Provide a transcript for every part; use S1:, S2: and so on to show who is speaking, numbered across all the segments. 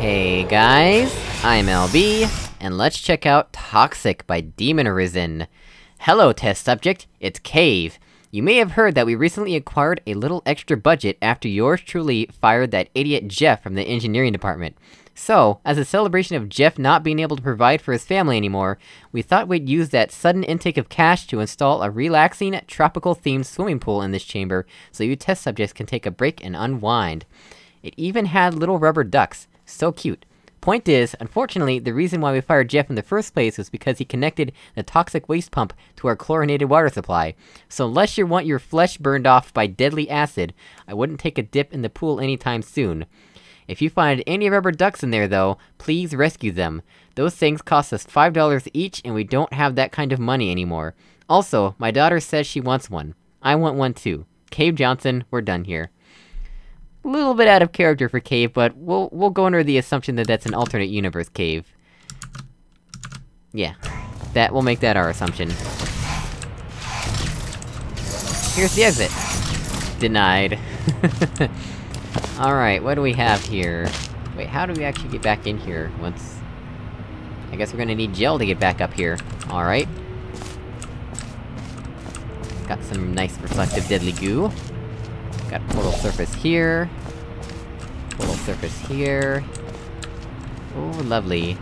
S1: Hey guys, I'm LB, and let's check out Toxic by Demon Arisen. Hello test subject, it's Cave. You may have heard that we recently acquired a little extra budget after yours truly fired that idiot Jeff from the engineering department. So, as a celebration of Jeff not being able to provide for his family anymore, we thought we'd use that sudden intake of cash to install a relaxing, tropical-themed swimming pool in this chamber, so you test subjects can take a break and unwind. It even had little rubber ducks. So cute. Point is, unfortunately, the reason why we fired Jeff in the first place was because he connected the toxic waste pump to our chlorinated water supply. So unless you want your flesh burned off by deadly acid, I wouldn't take a dip in the pool anytime soon. If you find any rubber ducks in there though, please rescue them. Those things cost us $5 each and we don't have that kind of money anymore. Also, my daughter says she wants one. I want one too. Cave Johnson, we're done here. Little bit out of character for Cave, but we'll- we'll go under the assumption that that's an alternate universe Cave. Yeah. That- we'll make that our assumption. Here's the exit! Denied. Alright, what do we have here? Wait, how do we actually get back in here, once... I guess we're gonna need gel to get back up here. Alright. Got some nice reflective deadly goo. Got portal surface here. Portal surface here. Oh, lovely.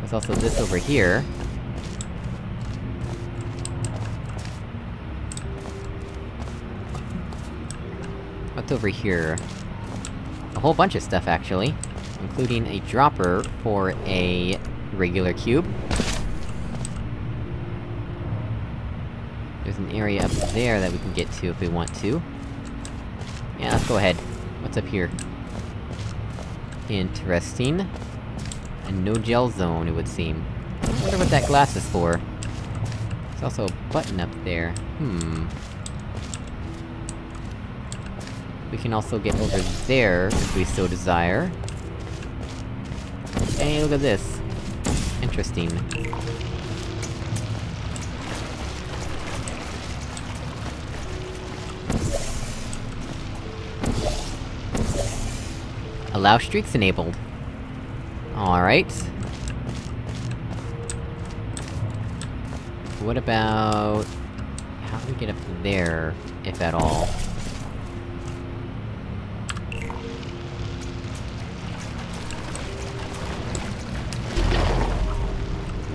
S1: There's also this over here. What's over here? A whole bunch of stuff, actually. Including a dropper for a regular cube. There's an area up there that we can get to if we want to. Yeah, let's go ahead. What's up here? Interesting. A no-gel zone, it would seem. I wonder what that glass is for. There's also a button up there. Hmm. We can also get over there, if we so desire. Hey, look at this! Interesting. Allow streaks enabled. Alright. What about... How do we get up there, if at all?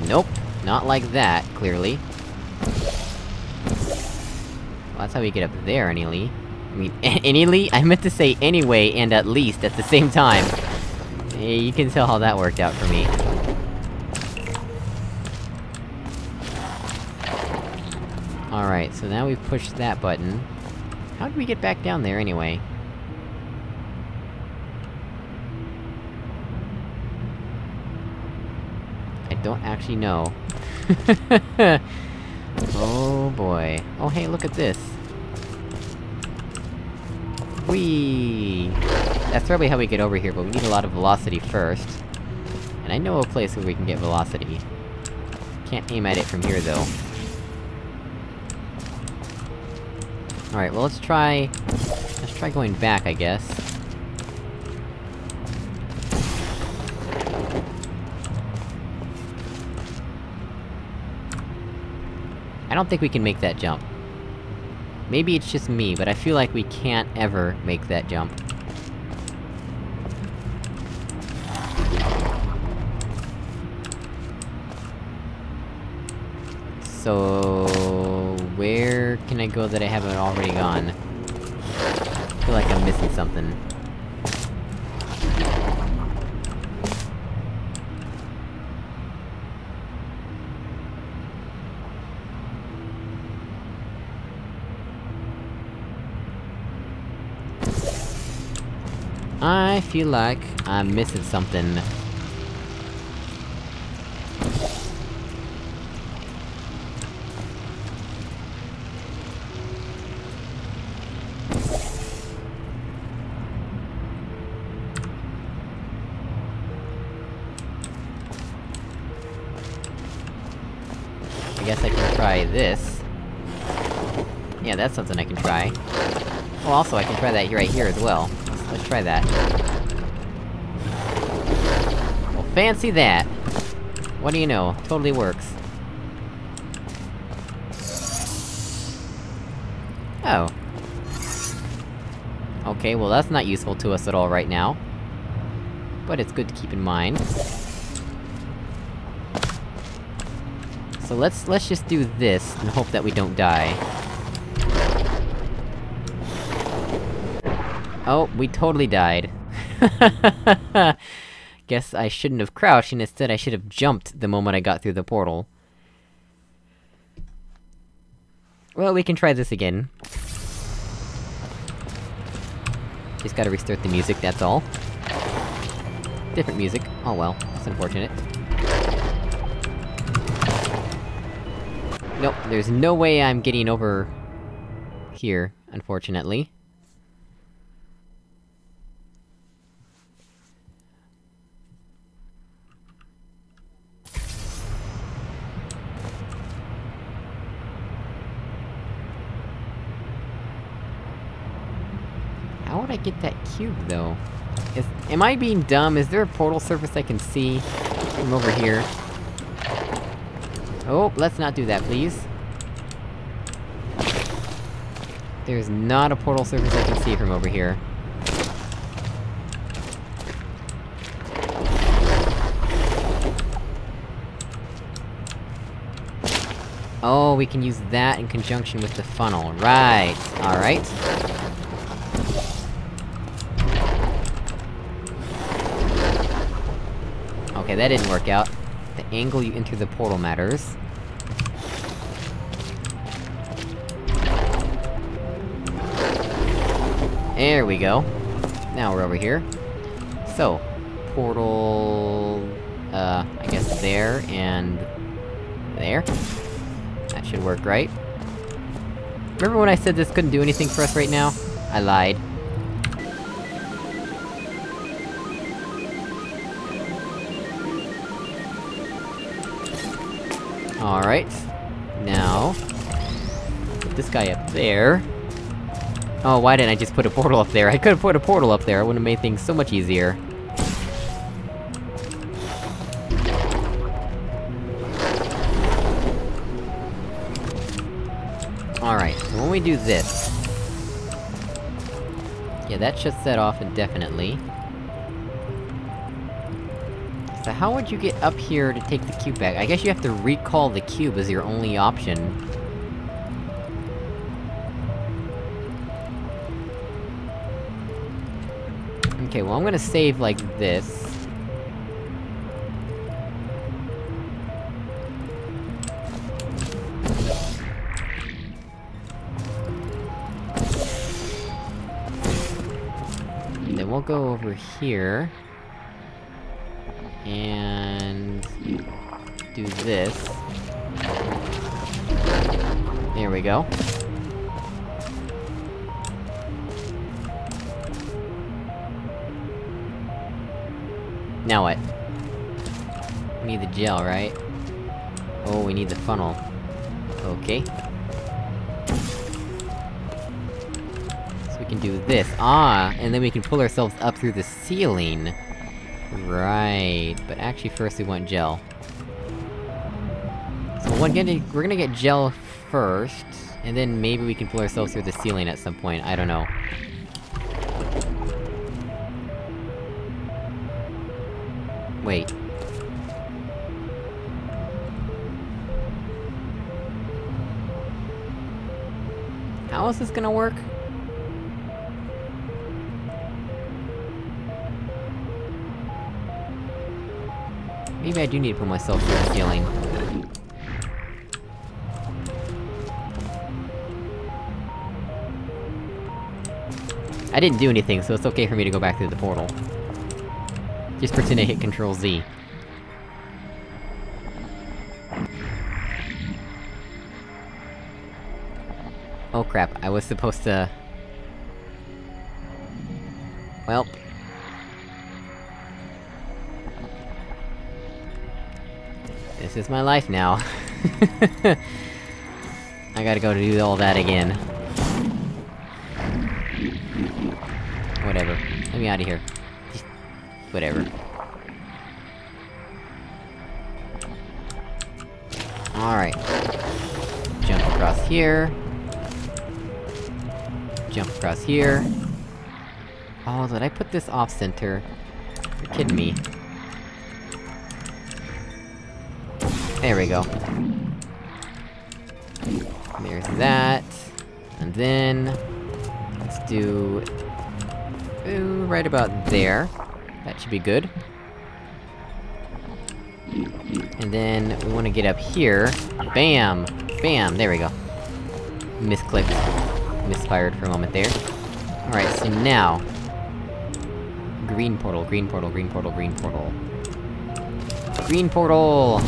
S1: Nope. Not like that, clearly. Well, that's how we get up there, anyway. I mean? I meant to say anyway and at least at the same time. You can tell how that worked out for me. Alright, so now we've pushed that button. How did we get back down there, anyway? I don't actually know. oh boy. Oh hey, look at this. Whee! That's probably how we get over here, but we need a lot of velocity first. And I know a place where we can get velocity. Can't aim at it from here, though. Alright, well let's try... Let's try going back, I guess. I don't think we can make that jump. Maybe it's just me, but I feel like we can't ever make that jump. So... Where can I go that I haven't already gone? I feel like I'm missing something. I feel like I'm missing something. I guess I can try this. Yeah, that's something I can try. Oh, also, I can try that right here as well. Let's, try that. Well, fancy that! What do you know? Totally works. Oh. Okay, well that's not useful to us at all right now. But it's good to keep in mind. So let's- let's just do this, and hope that we don't die. Oh, we totally died. Guess I shouldn't have crouched, and instead I should have jumped the moment I got through the portal. Well, we can try this again. Just gotta restart the music, that's all. Different music. Oh well, that's unfortunate. Nope, there's no way I'm getting over... here, unfortunately. Get that cube, though? Is- am I being dumb? Is there a portal surface I can see from over here? Oh, let's not do that, please. There's not a portal surface I can see from over here. Oh, we can use that in conjunction with the funnel. Right. Alright. Okay, that didn't work out. The angle you enter the portal matters. There we go. Now we're over here. So, portal... Uh, I guess there, and... there? That should work, right? Remember when I said this couldn't do anything for us right now? I lied. Alright. Now... Put this guy up there. Oh, why didn't I just put a portal up there? I could've put a portal up there, it would've made things so much easier. Alright, so when we do this... Yeah, that should set off indefinitely. So how would you get up here to take the cube back? I guess you have to recall the cube as your only option. Okay, well I'm gonna save like this. And then we'll go over here. And... do this. There we go. Now what? We need the gel, right? Oh, we need the funnel. Okay. So we can do this. Ah! And then we can pull ourselves up through the ceiling. Right, but actually first we want gel. So we're gonna- we're gonna get gel first, and then maybe we can pull ourselves through the ceiling at some point, I don't know. Wait. How is this gonna work? Maybe I do need to put myself through the ceiling. I didn't do anything, so it's okay for me to go back through the portal. Just pretend to hit Control Z. Oh crap, I was supposed to... Well... This is my life now. I gotta go do all that again. Whatever. Let me out of here. Whatever. Alright. Jump across here. Jump across here. Oh, did I put this off-center? You're kidding me. There we go. There's that. And then... Let's do... Ooh, right about there. That should be good. And then, we wanna get up here. Bam! Bam! There we go. Misclicked. Misfired for a moment there. Alright, so now... Green portal, green portal, green portal, green portal. Green portal!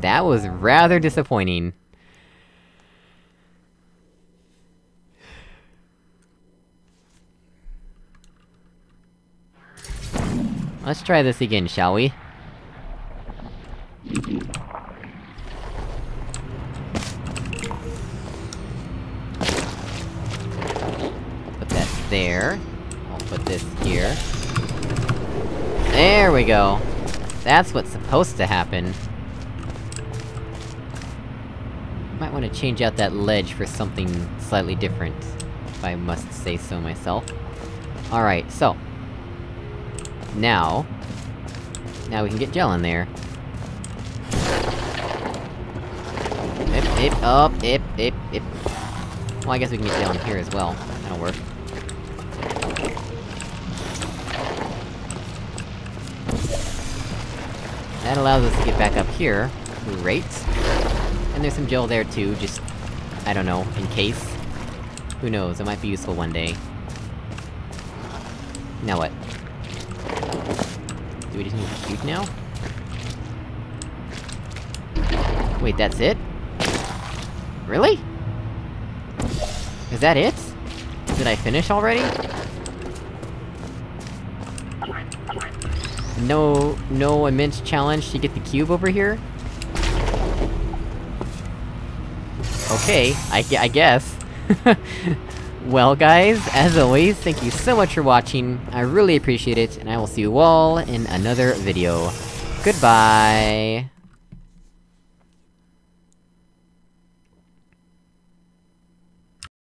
S1: That was rather disappointing. Let's try this again, shall we? Put that there. I'll put this here. There we go! That's what's supposed to happen. Wanna change out that ledge for something slightly different, if I must say so myself. Alright, so... Now... Now we can get gel in there. Ip, ip, up, ip, ip, ip. Well, I guess we can get gel in here as well. That'll work. That allows us to get back up here. Great. And there's some gel there too, just... I don't know, in case. Who knows, it might be useful one day. Now what? Do we just need to shoot now? Wait, that's it? Really? Is that it? Did I finish already? No... no immense challenge to get the cube over here? Okay, I, I guess. well guys, as always, thank you so much for watching, I really appreciate it, and I will see you all in another video. Goodbye!